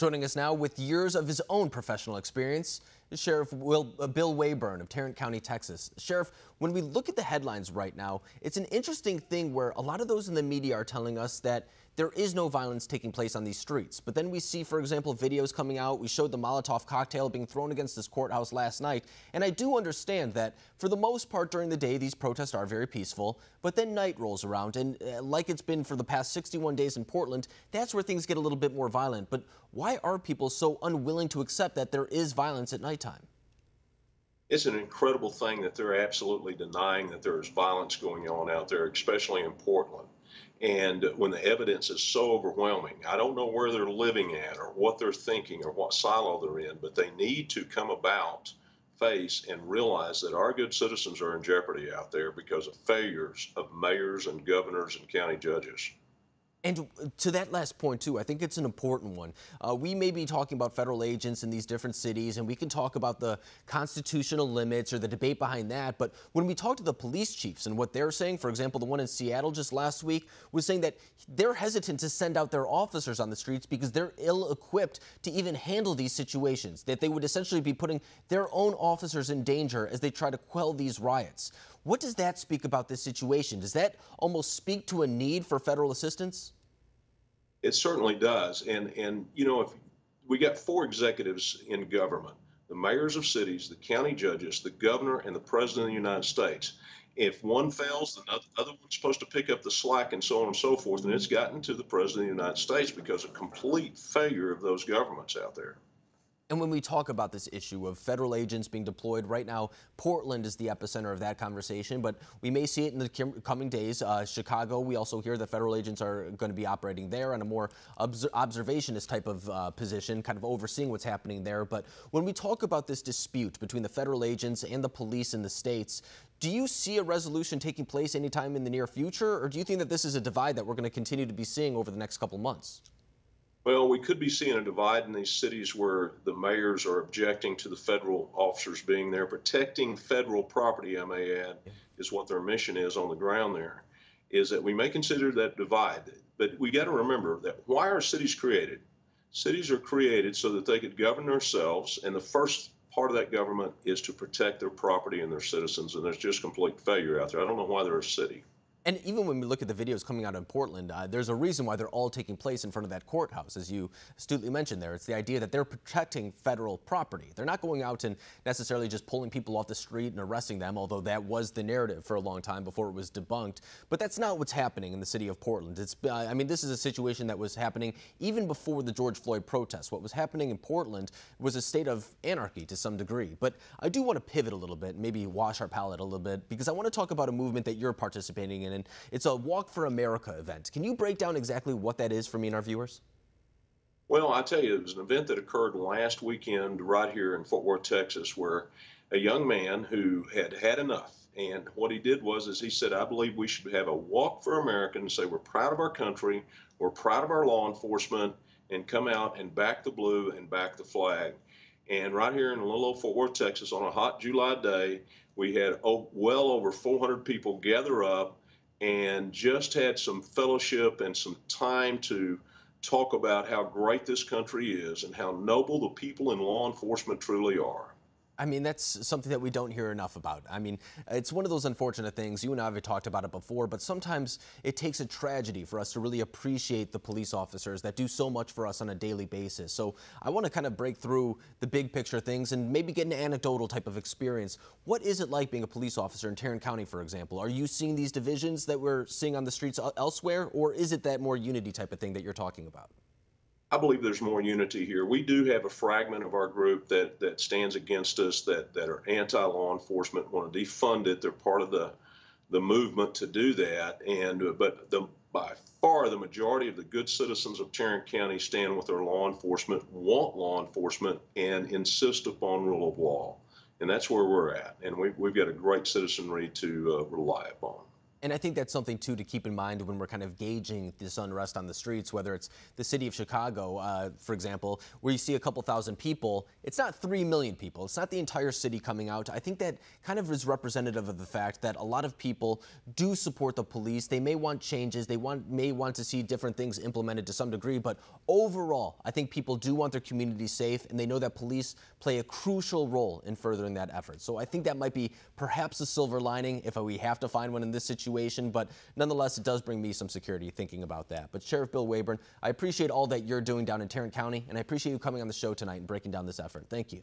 Joining us now with years of his own professional experience Sheriff Will, uh, Bill Waybourn of Tarrant County, Texas. Sheriff, when we look at the headlines right now, it's an interesting thing where a lot of those in the media are telling us that there is no violence taking place on these streets. But then we see, for example, videos coming out. We showed the Molotov cocktail being thrown against this courthouse last night. And I do understand that for the most part during the day, these protests are very peaceful. But then night rolls around. And uh, like it's been for the past 61 days in Portland, that's where things get a little bit more violent. But why are people so unwilling to accept that there is violence at nighttime? It's an incredible thing that they're absolutely denying that there is violence going on out there, especially in Portland. And when the evidence is so overwhelming, I don't know where they're living at or what they're thinking or what silo they're in, but they need to come about face and realize that our good citizens are in jeopardy out there because of failures of mayors and governors and county judges. And to that last point, too, I think it's an important one. Uh, we may be talking about federal agents in these different cities, and we can talk about the constitutional limits or the debate behind that. But when we talk to the police chiefs and what they're saying, for example, the one in Seattle just last week was saying that they're hesitant to send out their officers on the streets because they're ill equipped to even handle these situations, that they would essentially be putting their own officers in danger as they try to quell these riots. What does that speak about this situation? Does that almost speak to a need for federal assistance? It certainly does. And, and you know, if we got four executives in government the mayors of cities, the county judges, the governor, and the president of the United States. If one fails, the other one's supposed to pick up the slack and so on and so forth. And it's gotten to the president of the United States because of complete failure of those governments out there. And when we talk about this issue of federal agents being deployed, right now, Portland is the epicenter of that conversation, but we may see it in the coming days. Uh, Chicago, we also hear that federal agents are going to be operating there on a more obs observationist type of uh, position, kind of overseeing what's happening there. But when we talk about this dispute between the federal agents and the police in the states, do you see a resolution taking place anytime in the near future, or do you think that this is a divide that we're going to continue to be seeing over the next couple months? Well, we could be seeing a divide in these cities where the mayors are objecting to the federal officers being there. Protecting federal property, I may add, is what their mission is on the ground there. Is that we may consider that divide, but we got to remember that why are cities created? Cities are created so that they could govern themselves, and the first part of that government is to protect their property and their citizens, and there's just complete failure out there. I don't know why they're a city. And even when we look at the videos coming out in Portland, uh, there's a reason why they're all taking place in front of that courthouse, as you astutely mentioned there. It's the idea that they're protecting federal property. They're not going out and necessarily just pulling people off the street and arresting them, although that was the narrative for a long time before it was debunked. But that's not what's happening in the city of Portland. It's, uh, I mean, this is a situation that was happening even before the George Floyd protests. What was happening in Portland was a state of anarchy to some degree. But I do want to pivot a little bit, maybe wash our palate a little bit, because I want to talk about a movement that you're participating in and it's a Walk for America event. Can you break down exactly what that is for me and our viewers? Well, I tell you, it was an event that occurred last weekend right here in Fort Worth, Texas, where a young man who had had enough. And what he did was, is he said, I believe we should have a walk for America and say we're proud of our country, we're proud of our law enforcement, and come out and back the blue and back the flag. And right here in little old Fort Worth, Texas, on a hot July day, we had well over 400 people gather up and just had some fellowship and some time to talk about how great this country is and how noble the people in law enforcement truly are. I mean, that's something that we don't hear enough about. I mean, it's one of those unfortunate things. You and I have talked about it before, but sometimes it takes a tragedy for us to really appreciate the police officers that do so much for us on a daily basis. So I want to kind of break through the big picture things and maybe get an anecdotal type of experience. What is it like being a police officer in Tarrant County, for example? Are you seeing these divisions that we're seeing on the streets elsewhere, or is it that more unity type of thing that you're talking about? I believe there's more unity here. We do have a fragment of our group that that stands against us, that that are anti-law enforcement, want to defund it. They're part of the the movement to do that, and uh, but the by far the majority of the good citizens of Tarrant County stand with their law enforcement, want law enforcement, and insist upon rule of law. And that's where we're at. And we, we've got a great citizenry to uh, rely upon. And I think that's something too to keep in mind when we're kind of gauging this unrest on the streets, whether it's the city of Chicago, uh, for example, where you see a couple thousand people. It's not three million people. It's not the entire city coming out. I think that kind of is representative of the fact that a lot of people do support the police. They may want changes. They want may want to see different things implemented to some degree, but overall, I think people do want their community safe, and they know that police play a crucial role in furthering that effort. So I think that might be perhaps a silver lining if we have to find one in this situation situation, but nonetheless, it does bring me some security thinking about that. But Sheriff Bill Waybourn, I appreciate all that you're doing down in Tarrant County, and I appreciate you coming on the show tonight and breaking down this effort. Thank you.